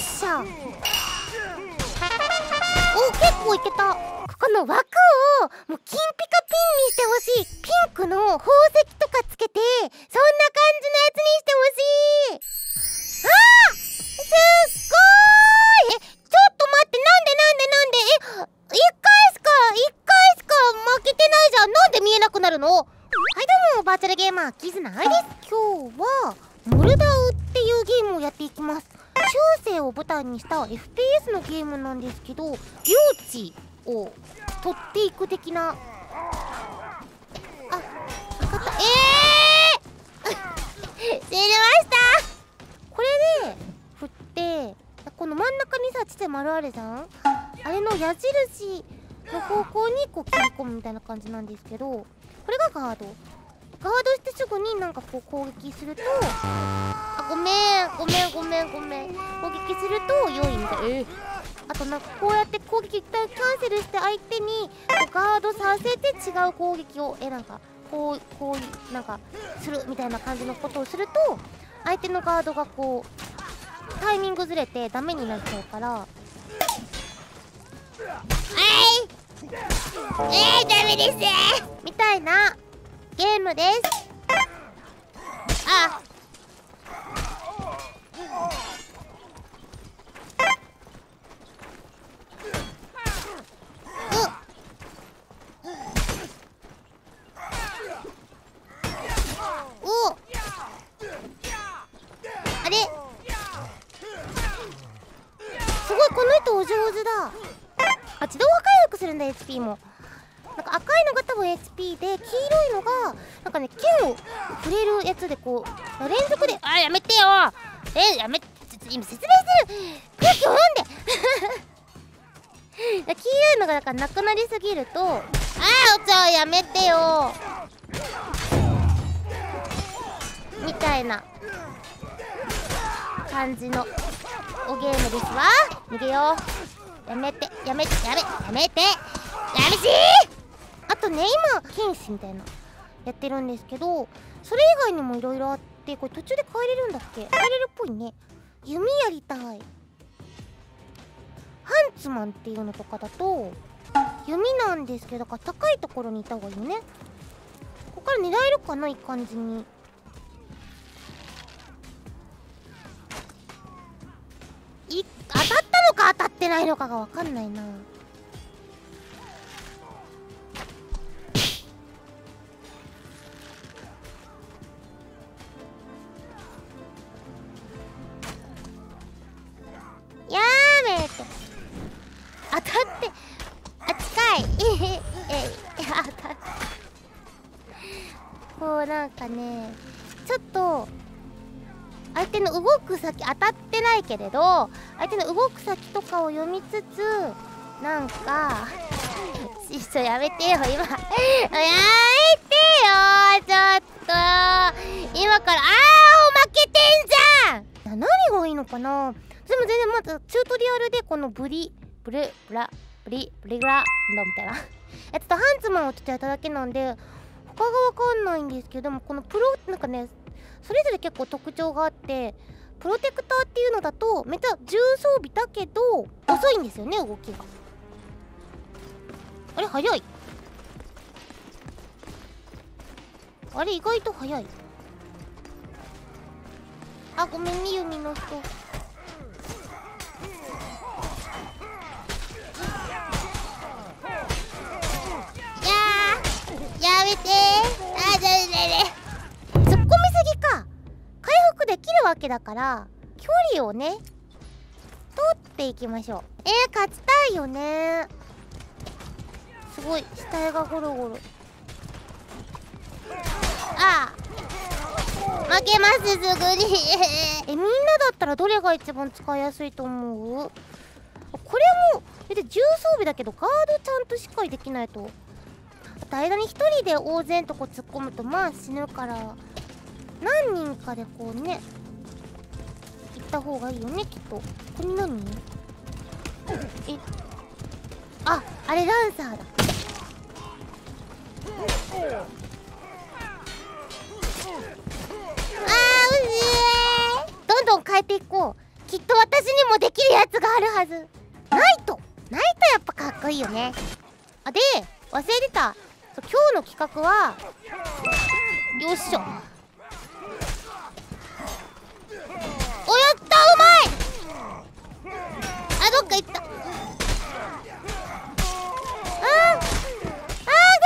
っしゃお結構いけた。この枠をもう金ピカピンにしてほしい。ピンクの宝石とかつけてそんな感じのやつにしてほしい。あーすっごーい。えちょっと待ってなんでなんでなんで？え一回しか一回しか負けてないじゃん。なんで見えなくなるの？はいどうもバーチャルゲーマーキズナアイです。今日はモルダウっていうゲームをやっていきます。中世を舞台にした FPS のゲームなんですけど領地を取っていく的な。あ分かった。えー！知りました！これで振ってこの真ん中にさちっちゃい丸あるじゃん？あれの矢印の方向にこう切り込むみたいな感じなんですけどこれがガード。ガードしてすぐになんかこう攻撃するとごめんごめんごめんごめん。攻撃すると良いみたいな。えあとなんかこうやって攻撃一旦キャンセルして相手にこうガードさせて違う攻撃をえなんかこうこうなんかするみたいな感じのことをすると相手のガードがこうタイミングずれてダメになっちゃうから。えいえいダメです。みたいなゲームですあおあれすごいこの人お上手だ。あ自動破壊力するんだ HP も。なんか赤いのが多分 HP で黄色いのがなんかね剣を触れるやつでこう連続であやめてよ。えやめて今説明する。空気を読んで。黄色いのがだかなくなりすぎるとあーおちゃんやめてよ。みたいな感じの。おゲームですわ。逃げよ。うやめて。やめて。やめやめて。やめし。あとね今剣士みたいな。やってるんですけどそれ以外にもいろいろあってこれ途中で変えれるんだっけ？変えれるっぽいね。弓やりたい。ハンツマンっていうのとかだと弓なんですけどだから高いところにいた方がいいね。ここから狙えるかないい感じに。い当たったのか当たってないのかが分かんないな。やめて。当たってあ近い。えええ当たって。こうなんかね動く先当たってないけれど相手の動く先とかを読みつつなんか 師匠やめてよ今。やめてよちょっと。今からあー負けてんじゃん。何がいいのかな。でも全然まずチュートリアルでこのブリブレブラブリブリグランドみたいな。やつとハンズマンをちょっとやっただけなんで他がわかんないんですけどもこのプロなんかねそれぞれ結構特徴があってプロテクターっていうのだとめっちゃ重装備だけど遅いんですよね動きが。あれ速い。あれ意外と速い。あごめんね弓の人。やーやめてー。あーだめだめ突っ込みすぎか回復できるわけだから距離をね取っていきましょう。えー、勝ちたいよね。すごい死体がゴロゴロ。ああ負けますすぐに。えみんなだったらどれが一番使いやすいと思う？これもえで重装備だけどガードちゃんとしっかりできないと。間に1人で大勢んとこ突っ込むとまあ死ぬから。何人かでこうね行った方がいいよねきっと。これ何えああれランサーだ。あーうしーどんどん変えていこう。きっと私にもできるやつがあるはず。ナイト。ナイトやっぱかっこいいよね。あで忘れてた。今日の企画はよっしょおやったうまいあどっか行った。あーあーで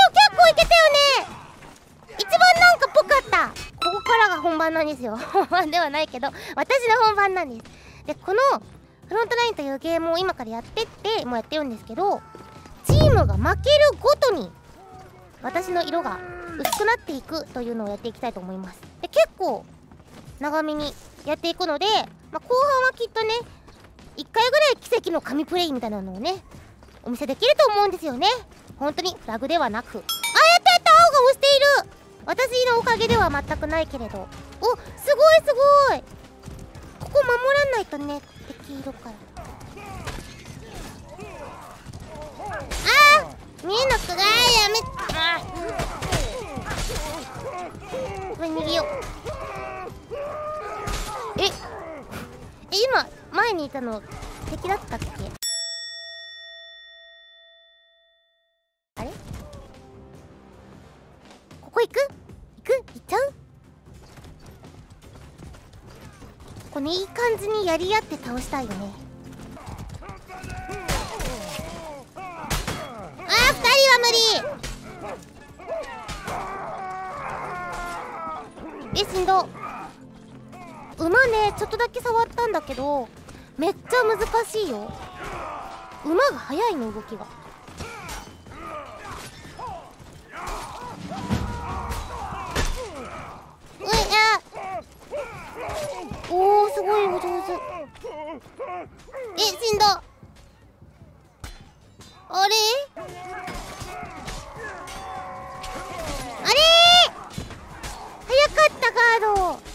も結構いけたよね。一番なんかぽかった。ここからが本番なんですよ。本 番ではないけど私の本番なんです。でこのフロントラインというゲームを今からやってってもうやってるんですけどチームが負けるごとに私の色が薄くなっていくというのをやっていきたいと思います。で結構長めにやっていくので、まあ、後半はきっとね1回ぐらい奇跡の神プレイみたいなのをねお見せできると思うんですよね。本当にフラグではなく。あやったやった青が押している。私のおかげでは全くないけれど。おすごいすごい。ここ守らないとね敵いるから。あー見えなくない？やめあこれ逃げよう。ええ今前にいたの敵だったっけ？あれ？ここ行く？行く？行っちゃう？これいい感じにやり合って倒したいよね。あー二人は無理。えしんど。馬ねちょっとだけ触ったんだけどめっちゃ難しいよ。馬が速いの動きが。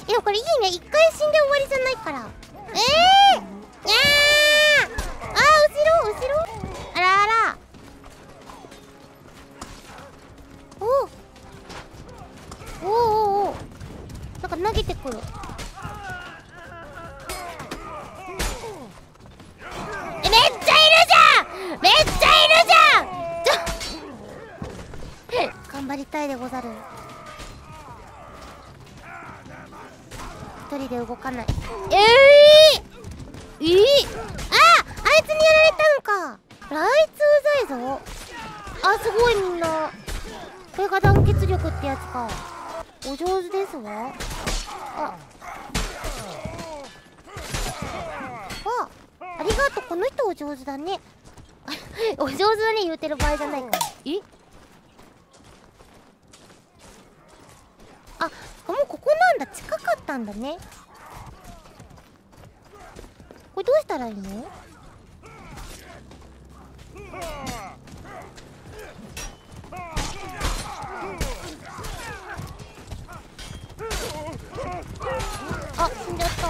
でもこれいいね。一回死んで終わりじゃないから。ええー、いやー。あー後ろ後ろ。あらあら。おおおおおなんか投げてくる。動かない。ええー、えー、ああいつにやられたんか。あいつうざいぞあすごいみんな。これが団結力ってやつか。お上手ですわあ。あありがとう。この人お上手だね。お上手だね言うてる場合じゃないか。え？あもうここなんだ。近かったんだね。どうしたらいいの？あ死んじゃった。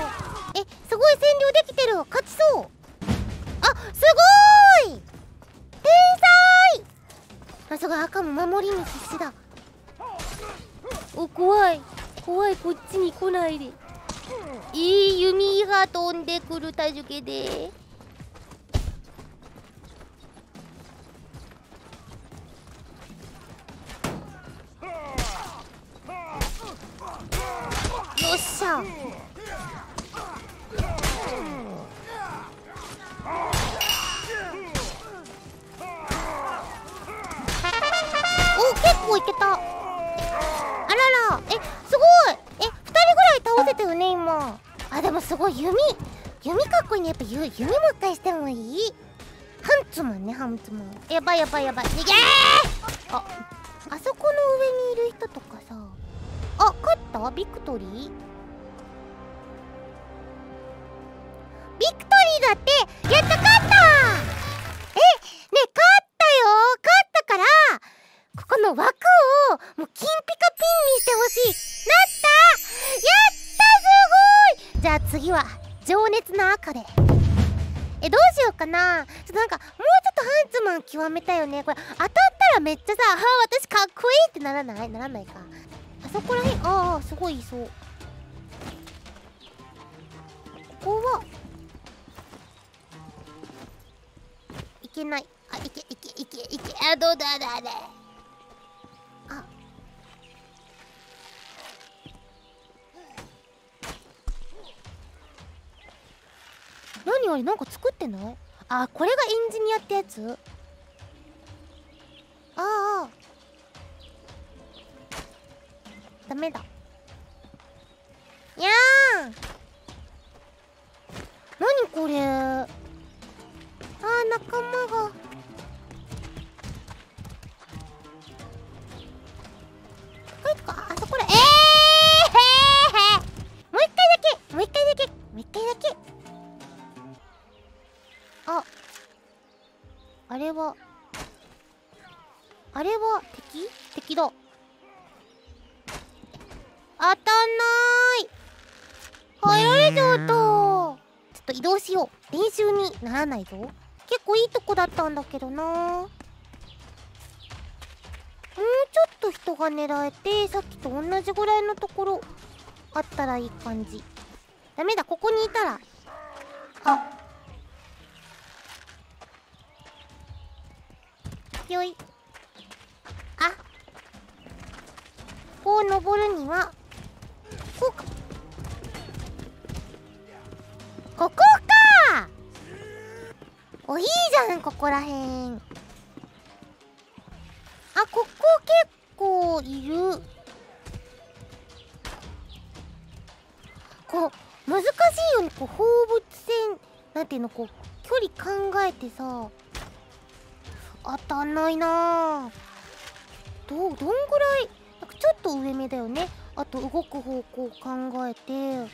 えすごい占領できてる。勝ちそう。あすごい。天才。あすごい赤も守りに必死だ。お怖い。怖い。こっちに来ないで。いい弓が飛んでくる体重計で。よっしゃ。こいいねやっぱ弓も返してもいい。ハンツマンねハンツマンやばいやばいやばい。逃げー！ああそこの上にいる人とかさ。あ勝った？ビクトリー？えどうしようかな？ちょなんかもうちょっとハンツマン極めたよね。これ当たったらめっちゃさあ私かっこいいってならない？ならないか。あそこらへん？ああすごいいそう。ここはいけない。あいけいけいけいけ。あどうだだだ。何あれなんか作ってないあこれがエンジニアってやつ？ああ。ダメだ。やー何これ？あー仲間が。らないぞ。結構いいとこだったんだけどな。もうちょっと人が狙えてさっきと同じぐらいのところあったらいい感じ。ダメだここにいたら。あ。よい。あ。こう登るにはこうかここ。おいいじゃんここらへん。あここ結構いる。こう難しいよね。こう放物線なんていうのこう距離考えてさ当たんないな。どどんぐらいなんかちょっと上目だよね。あと動く方向考えて。え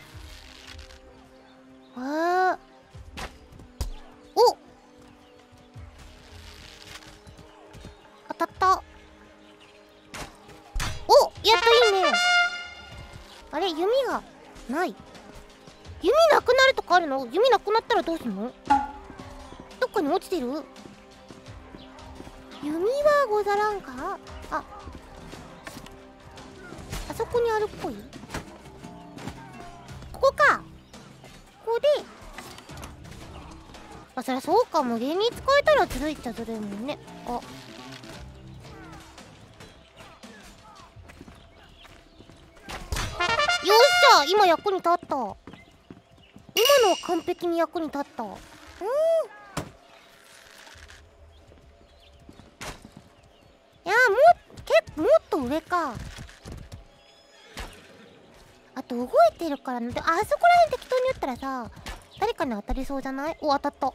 ー、弓がない。弓なくなるとかあるの？弓なくなったらどうすんの？どっかに落ちてる？弓はござらんか？あ。あそこにあるっぽい？ここか。ここで。あそりゃそうか。無限に使えたらずるいっちゃずるいもんね。あ。今役に立った。今のは完璧に役に立った。うん。いやもけもっと上か。あと動いてるからなあそこら辺適当に打ったらさ誰かに当たりそうじゃない？お当たった。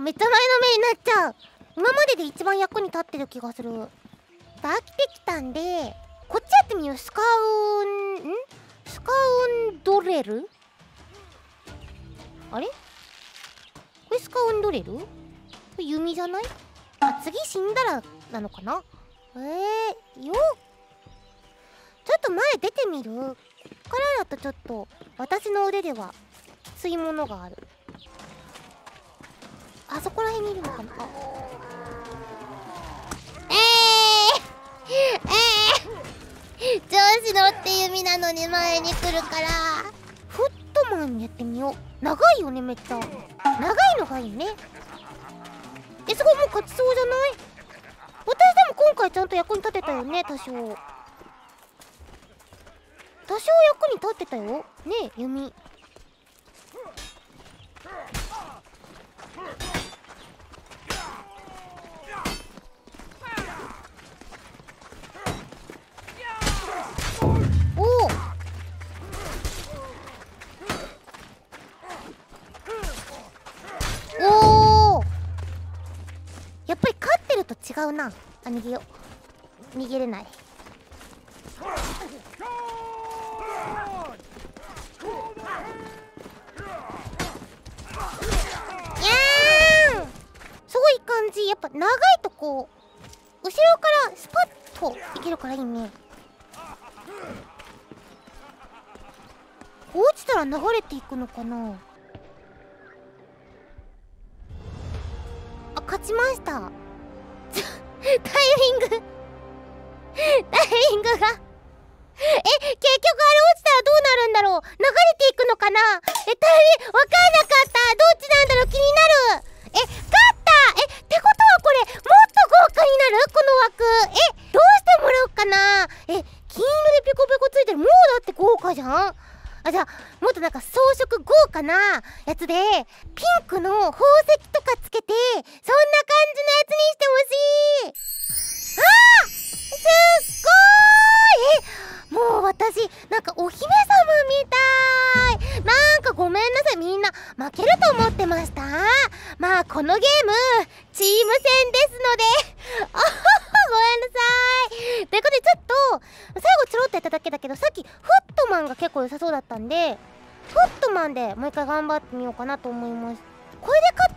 めっちゃ前のめになっちゃう。今までで一番役に立ってる気がする。飽きてきたんでこっちやってみようスカウンん？スカウンドレル？あれ？これスカウンドレル？これ弓じゃない？あ次死んだらなのかな？えー、よちょっと前出てみる。こっからだとちょっと私の腕ではきついものがある。あそこら辺にいるのかな？あえー、えー、調子乗って弓なのに前に来るから。フットマンやってみよう。長いよねめっちゃ。長いのがいいね。えすごいもう勝ちそうじゃない？私でも今回ちゃんと役に立てたよね多少。多少役に立ってたよ。ねえ弓おおおおやっぱり勝ってると違うな。あ逃げよう。逃げれない。やーん。すごいいい感じ。やっぱ長いとこ後ろからスパッといけるからいいね。落ちたら流れていくのかな。が え結局あれ落ちたらどうなるんだろう?流れていくのかな?え大変わかんなく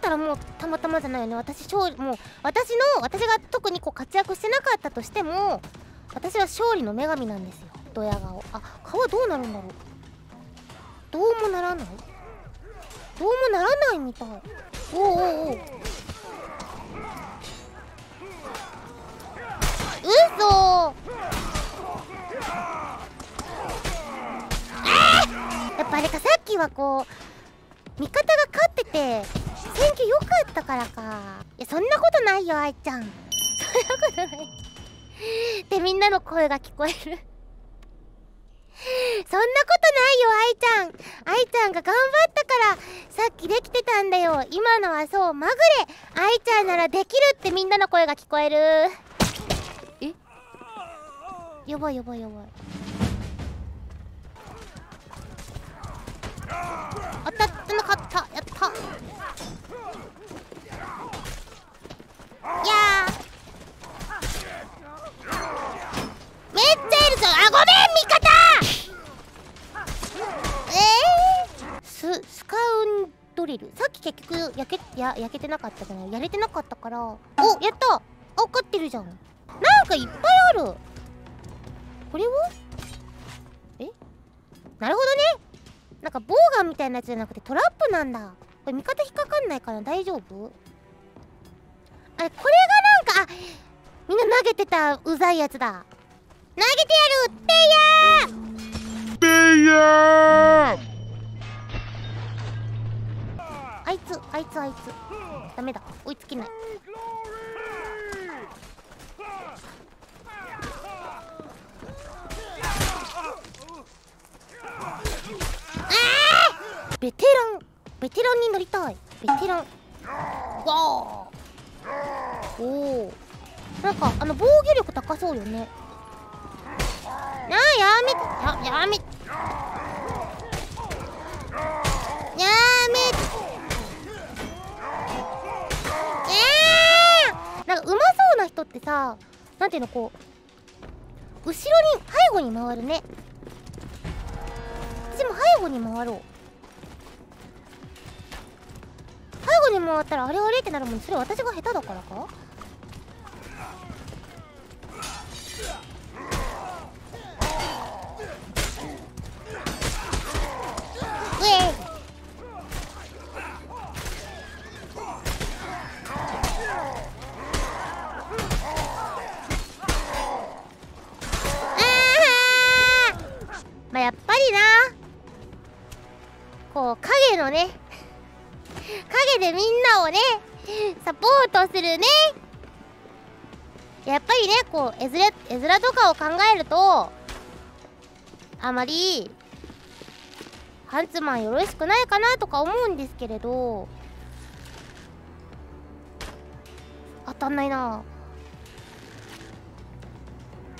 ったらもうたまたまじゃないよね。私勝利もう私の私が特にこう活躍してなかったとしても私は勝利の女神なんですよ。ドヤ顔。あ顔どうなるんだろう。どうもならない？どうもならないみたい。おおおおう。そやっぱあれかさっきはこう味方が勝ってて選挙良かったからか。いやそんなことないよ愛ちゃん。そんなことない。ってみんなの声が聞こえる。そんなことないよ愛ちゃん。愛ちゃんが頑張ったからさっきできてたんだよ。今のはそうまぐれ愛ちゃんならできるってみんなの声が聞こえる。え？やばいやばいやばい当たってなかった。やった。やめっちゃいるぞあごめん味方。えー、ススカウンドリル。さっき結局焼けや焼けてなかったじゃない。やれてなかったから。おやった。あ勝ってるじゃん。なんかいっぱいある。これは？え？なるほどね。なんかボウガンみたいなやつじゃなくてトラップなんだ。これ味方引っかかんないかな大丈夫？あれこれがなんかあみんな投げてたうざいやつだ。投げてやる！ってやペイヤー！あいつあいつあいつ。ダメだ。追いつけないあーベテランベテランになりたい。ベテラン。わあ。おおなんかあの防御力高そうよね。なあやめややめやめえー、なんかうまそうな人ってさなんていうのこう後ろに背後に回るね。私も背後に回ろう。後に回ったらあれあれってなるもん。それ私が下手だからか？うえこう絵面絵面とかを考えるとあまりハンツマンよろしくないかなとか思うんですけれど当たんないな。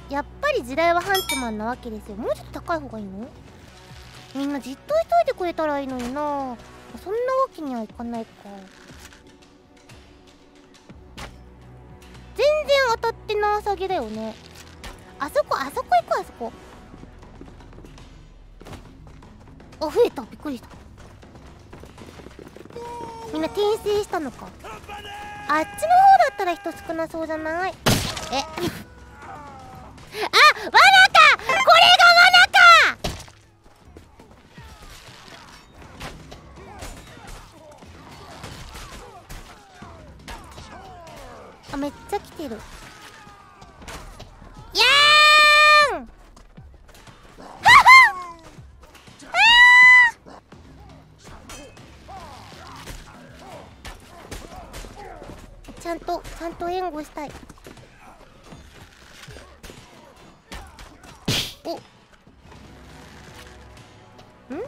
やっぱり時代はハンツマンなわけですよ。もうちょっと高い方がいいの？みんなじっとしといてくれたらいいのにな。そんなわけにはいかないか。たってなさげだよねあそこあそこ行くあそこあ増えたびっくりしたみんな転生したのかあっちの方だったら人少なそうじゃないえ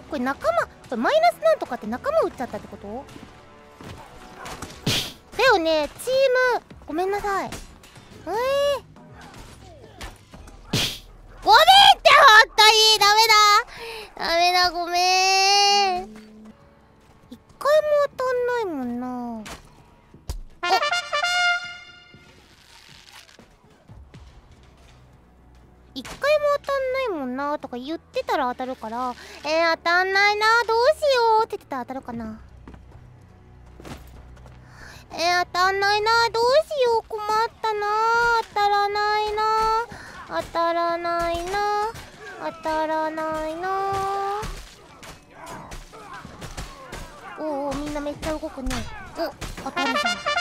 これ仲間これマイナスなんとかって仲間撃っちゃったってこと？だよねチーム。ごめんなさい。ええー、ごめんって本当に。ダメだ。ダメだごめん。なとか言ってたら当たるからえー、当たんないなどうしようって言ってたら当たるかな。えー、当たんないなどうしよう困ったな当たらないな当たらないな当たらないな。おおみんなめっちゃ動くね。お当たるじゃん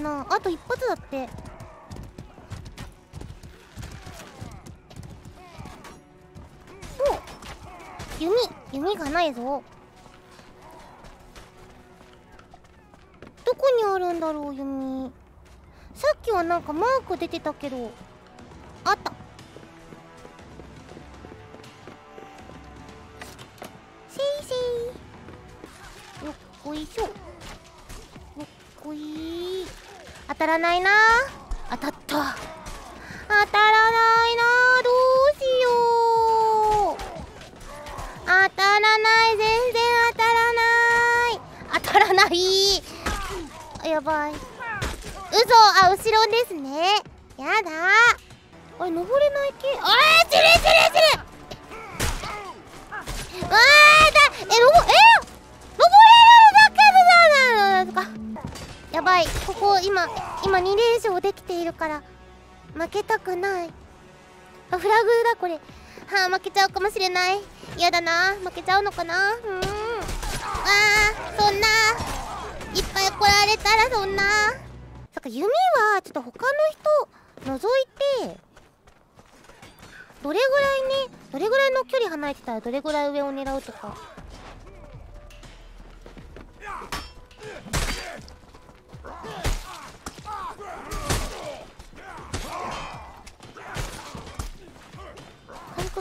な。あと一発だって。お弓弓がないぞ。どこにあるんだろう弓。さっきはなんかマーク出てたけど。あった。せいせい。よっこいしょ。当たらないな。当たった。当たらないな。どうしよう。当たらない。全然当たらない。当たらない。やばい。嘘。あ後ろですね。やだ。あれ登れない系。あー死ぬ死ぬ死ぬわーだ。ええ？やばい。ここ今今2連勝できているから負けたくない。あフラグだこれ。はあ負けちゃうかもしれない。嫌だな。負けちゃうのかな。うん。あーそんな。いっぱい来られたらそんな。そっか弓はちょっと他の人覗いてどれぐらいねどれぐらいの距離離れてたらどれぐらい上を狙うとか。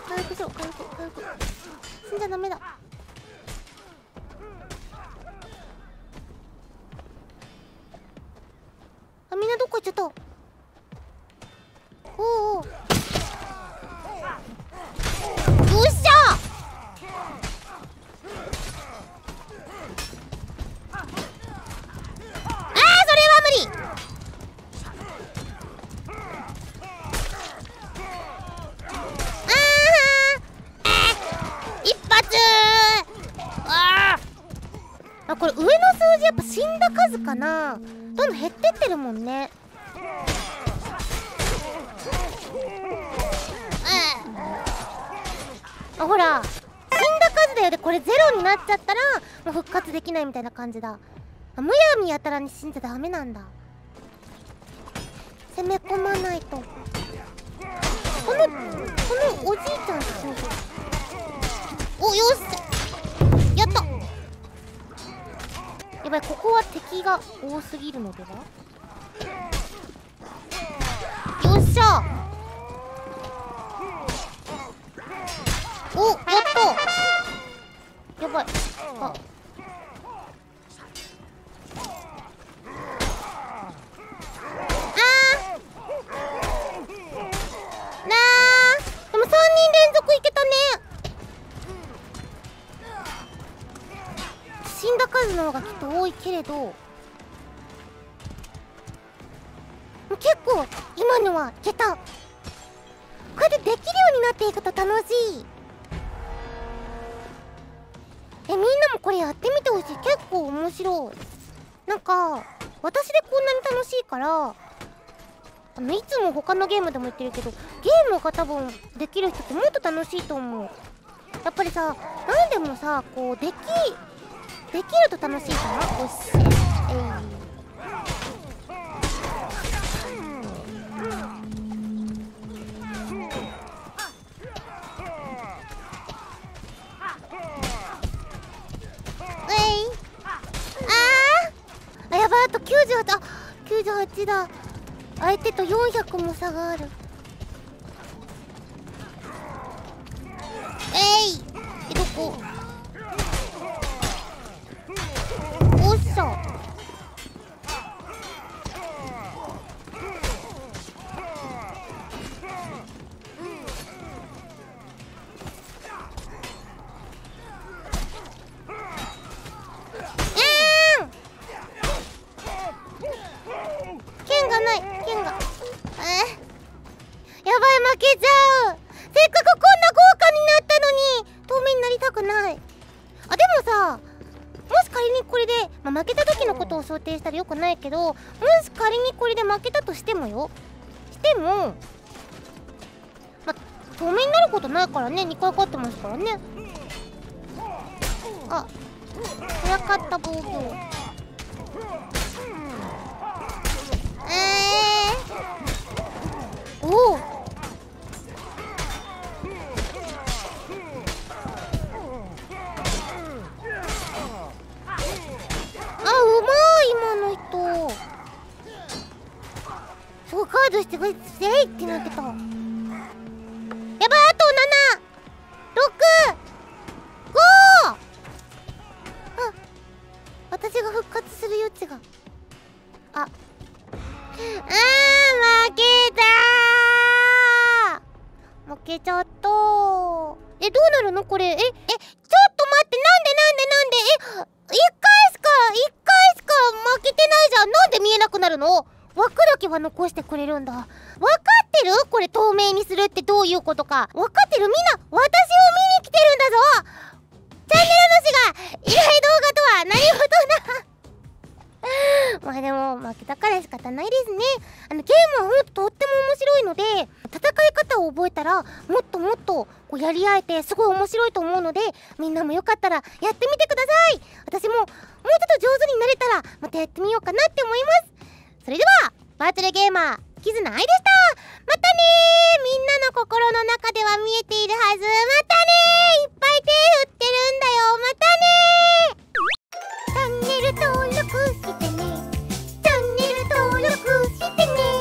回復しよう回復回復死んじゃダメだ。あみんなどっか行っちゃったおうおうよっしゃあーそれは無理あー一発あーあこれ上の数字やっぱ死んだ数かな。どんどん減ってってるもんね。あほら。死んだ数だよでこれゼロになっちゃったらもう復活できないみたいな感じだ。むやみやたらに死んじゃダメなんだ。攻め込まないと。このこのおじいちゃんすごいおよっしやばいここは敵が多すぎるのでは？よっしゃ！おやっと！やばい。ああーなあ数の方がきっと多いけれど。結構今のはいけたこうやってできるようになっていくと楽しい。えみんなもこれやってみてほしい。結構面白い。なんか私でこんなに楽しいからあのいつも他のゲームでも言ってるけどゲームが多分できる人ってもっと楽しいと思う。やっぱりさ何でもさこうできできると楽しいかな？よしえい。あと98あ98だ。相手と400も差がある。えい。どこ？おっしゃますからね。あ早かった防御ボー。ええー、おおすごいカードしてくれてってなってた。枠だけは残してくれるんだ。分かってる？これ透明にするってどういうことか。分かってる？みんな私を見に来てるんだぞ。チャンネル主が依頼動画とは何事だ。まあでも負けたから仕方ないですね。あのゲームはほんととっても面白いので戦い方を覚えたらもっともっとこうやり合えてすごい面白いと思うのでみんなもよかったらやってみてください。私ももうちょっと上手になれたらまたやってみようかなって思います。それではバーチャルゲーマーキズナアイでした。またねみんなの心の中では見えているはず。またねいっぱい手振ってるんだよ。またねチャンネル登録してねチャンネル登録してね